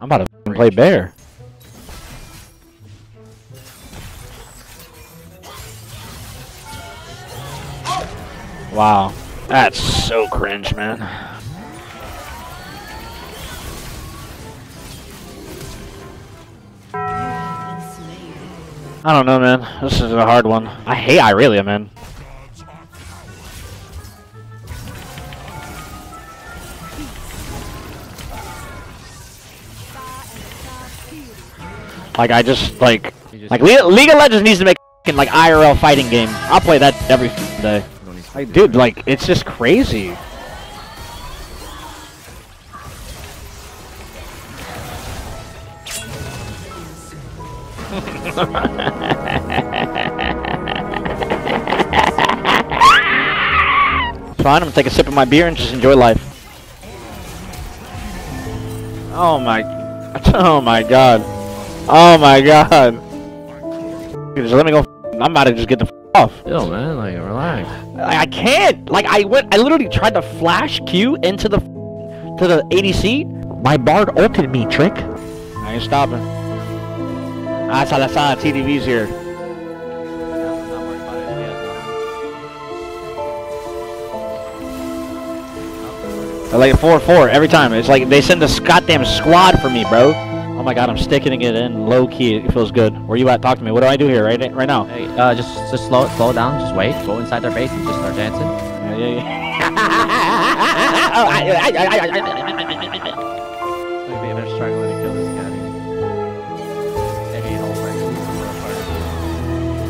I'm about to play bear. Wow. That's so cringe, man. I don't know, man. This is a hard one. I hate Irelia, man. Like, I just, like... Like, Le League of Legends needs to make a like, IRL fighting game. I'll play that every day. Like, dude, like, it's just crazy. It's fine, I'm gonna take a sip of my beer and just enjoy life. Oh my, oh my god. Oh my god. Just let me go, I'm about to just get the off. Yo, man, like, relax. I, I can't. Like I went. I literally tried to flash Q into the to the ADC. My Bard ulted me, trick. I ain't stopping. Ah, Salazar, TDV's here. I like 4-4 every time. It's like they send a goddamn squad for me, bro. Oh my god, I'm sticking it in low key. It feels good. Where you at? Talk to me. What do I do here right right now? Hey, uh, just just slow slow down. Just wait. Go inside their base and just start dancing. Yeah, yeah, yeah. Maybe they're struggling to kill this guy. Maybe some real party.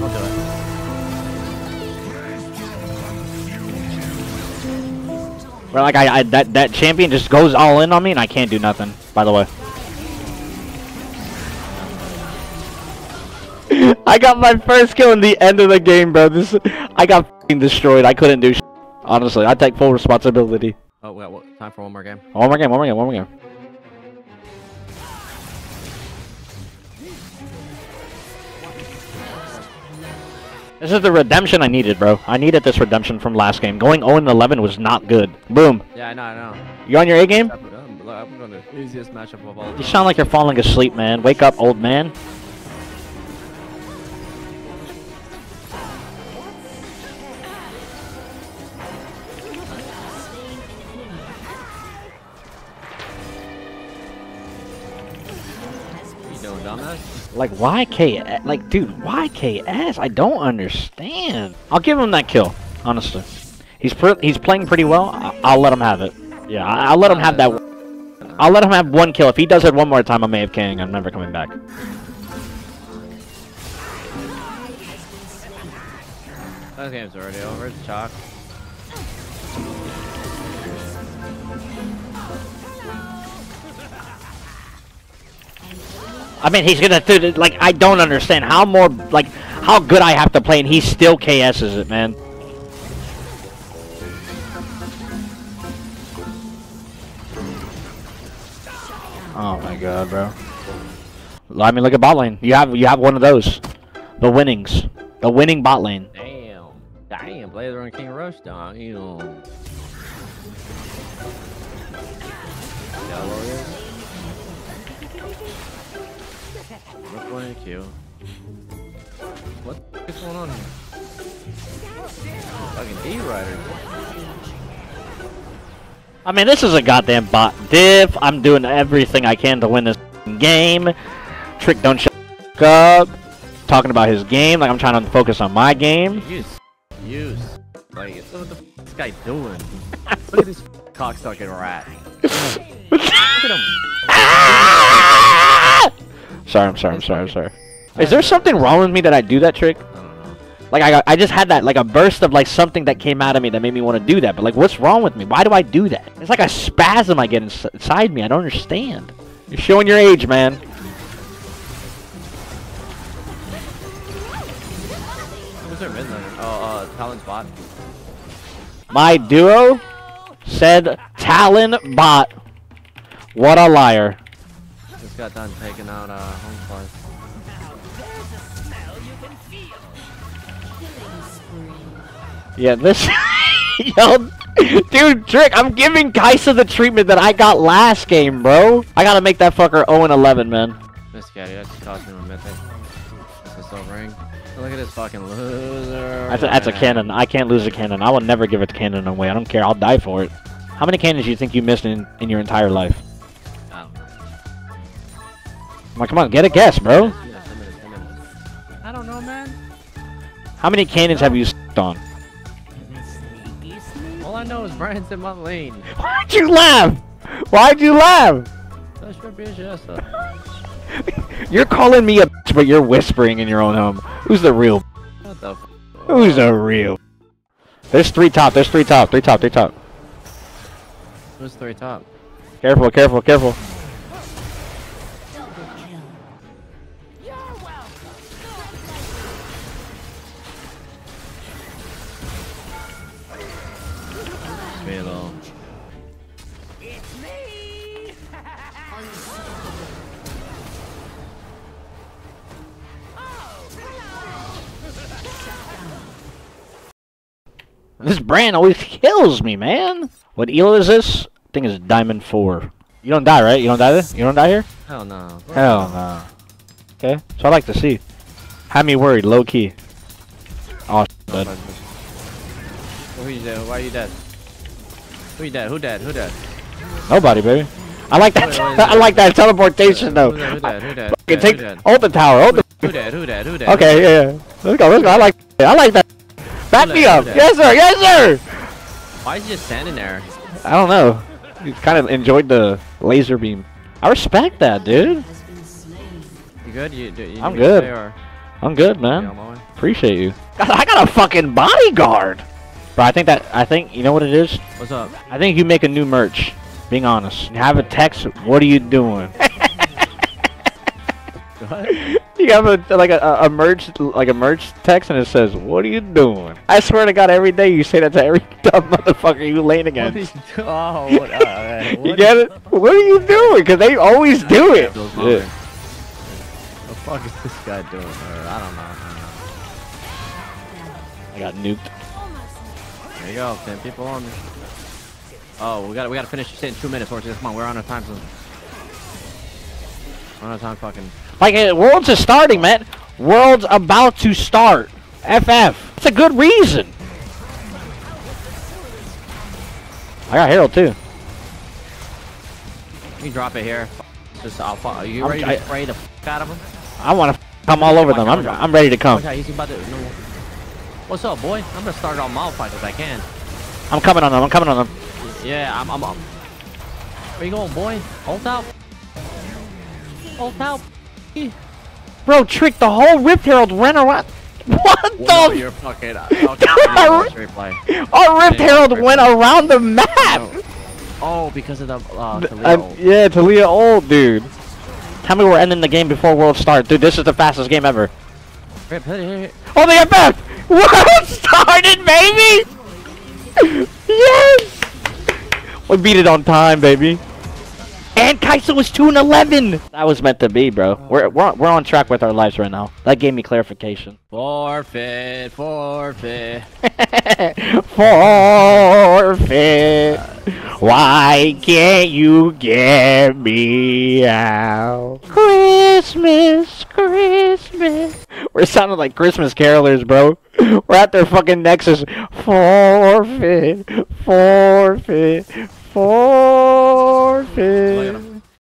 I'll do it. Bro, like I, I that that champion just goes all in on me and I can't do nothing. By the way. I got my first kill in the end of the game, bro. This I got destroyed. I couldn't do. Honestly, I take full responsibility. Oh, wait, what, time for one more game. One more game. One more game. One more game. This is the redemption I needed, bro. I needed this redemption from last game. Going 0-11 was not good. Boom. Yeah, I know, I know. You on your A game? I'm, I'm, I'm going to easiest matchup of all. You sound like you're falling asleep, man. Wake up, old man. Like, why? Like, dude, why KS? I don't understand. I'll give him that kill, honestly. He's he's playing pretty well. I I'll let him have it. Yeah, I I'll let him have that. I'll let him have one kill. If he does it one more time, I may have King. I'm never coming back. That game's already over. It's chalk. I mean, he's gonna do like I don't understand how more like how good I have to play, and he still KS's it, man. Oh my god, bro. I mean, look at bot lane. You have you have one of those, the winnings, the winning bot lane. Damn. Damn, Blazer and King Rush, dog. You know. Yellow is. Rook and Q. What the f is going on here? Fucking D-Rider. I mean, this is a goddamn bot diff. I'm doing everything I can to win this game. Trick, don't shut up. Talking about his game, like I'm trying to focus on my game. Use. Use. Like, what the f is this guy doing? Look at this cocksucking rat. Look at him. Sorry, I'm sorry, I'm sorry, I'm sorry. Is there something wrong with me that I do that trick? I don't know. Like I, I just had that like a burst of like something that came out of me that made me want to do that. But like, what's wrong with me? Why do I do that? It's like a spasm I get inside me. I don't understand. You're showing your age, man. Who's their mid laner? Oh, uh, Talon's bot. My duo said Talon bot. What a liar. Got done taking out uh, home slice. Yeah, this. Yo, Dude, Trick, I'm giving Kai'Sa the treatment that I got last game, bro. I gotta make that fucker 0 and 11, man. This guy, dude, that just cost me a mythic. This ring. Look at this fucking loser. That's a, that's a cannon. I can't lose a cannon. I will never give it a cannon away. I don't care. I'll die for it. How many cannons do you think you missed in, in your entire life? On, come on, get a guess, bro. Yeah, 10 minutes, 10 minutes. I don't know, man. How many cannons have you s***ed on? All I know is Brian's in my lane. Why'd you laugh? Why'd you laugh? That should be a You're calling me a bitch, but you're whispering in your own home. Who's the real? What the? Who's the real? There's three top. There's three top. Three top. Three top. Who's three top? Careful, careful, careful. Velo. This brand always kills me, man. What elo is this? I think it's Diamond 4. You don't die, right? You don't die there? You don't die here? Hell no. Hell no. Okay, so I like to see. Had me worried, low key. Oh, bud. Who you dead? Why are you dead? Who you dead? Who dead? Who dead? Nobody, baby. I like that. Wait, I like that teleportation though. Who dead? Who dead? Who dead? Okay, Who take dead? hold the tower. Hold the. Who dead? Who dead? Who dead? Okay, yeah, yeah. Let's go. Let's go. I like. I like that. Back me up. Yes, sir. Yes, sir. Why is he just standing there? I don't know. He kind of enjoyed the laser beam. I respect that, dude. You good? You, do, you I'm need me to good. I'm good, man. on my way. Appreciate you. I got a fucking bodyguard. Bro, I think that I think you know what it is. What's up? I think you make a new merch. Being honest, and have a text. What are you doing? What? You have a like a, a a merch like a merch text and it says, "What are you doing?" I swear to God, every day you say that to every dumb motherfucker you lane What against. is- oh, what, uh, man, you what get is- it? What are you doing? Because they always do it. Yeah. What the fuck is this guy doing? Or, I don't know. I I got nuked. There you go. Ten people on me. Oh, we got we got to finish this in two minutes. Horses. Come on, we're on our time. Soon. We're on our time. Fucking. Like uh, Worlds is starting, man. Worlds about to start. FF. It's a good reason. I got Herald too. You drop it here. Just I'll. Are you I'm- ready to spray the f out of him? I want to come all over them. I'm I'm ready to come. Okay, he's about to. No. What's up, boy? I'm gonna start all modified as I can. I'm coming on them. I'm coming on them. Yeah, I'm. I'm. I'm. Where you going, boy? Ult out. Ult out. Bro, trick the whole Rift Herald ran around. What Well, no, the? you're fucking. uh, Okay, I need to watch replay. Our Rift Herald went around the map. No. Oh, because of the uh, Khalil. uh, yeah, Taliyah old dude. Tell me we're ending the game before World start, dude. This is the fastest game ever. Rip, hit it, hit it. Oh, the FF! World started, baby! yes! We beat it on time, baby. And Kai'Sa was 2 and 11. That was meant to be, bro. We're we're we're on track with our lives right now. That gave me clarification. Forfeit, forfeit. Forfeit. Why can't you get me out? Christmas, Christmas. We're sounding like Christmas carolers, bro. We're at their fucking Nexus. Forfeit, forfeit, forfeit.